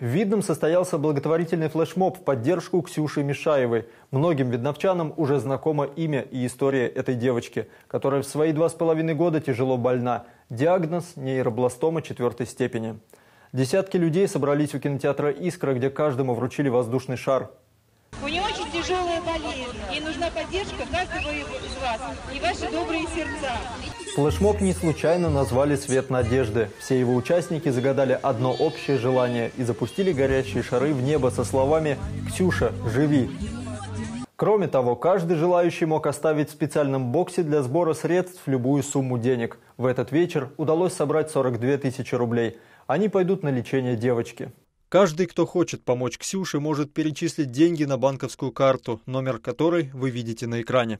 В Видном состоялся благотворительный флешмоб в поддержку Ксюши Мишаевой. Многим видновчанам уже знакомо имя и история этой девочки, которая в свои два с половиной года тяжело больна. Диагноз – нейробластома четвертой степени. Десятки людей собрались у кинотеатра «Искра», где каждому вручили воздушный шар. У нее очень тяжелая болезнь. Ей нужна поддержка каждого из вас и ваши добрые сердца. Флешмоб не случайно назвали «Свет надежды». Все его участники загадали одно общее желание и запустили горящие шары в небо со словами «Ксюша, живи!». Кроме того, каждый желающий мог оставить в специальном боксе для сбора средств любую сумму денег. В этот вечер удалось собрать 42 тысячи рублей. Они пойдут на лечение девочки. Каждый, кто хочет помочь Ксюше, может перечислить деньги на банковскую карту, номер которой вы видите на экране.